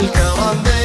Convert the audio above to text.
الكرم.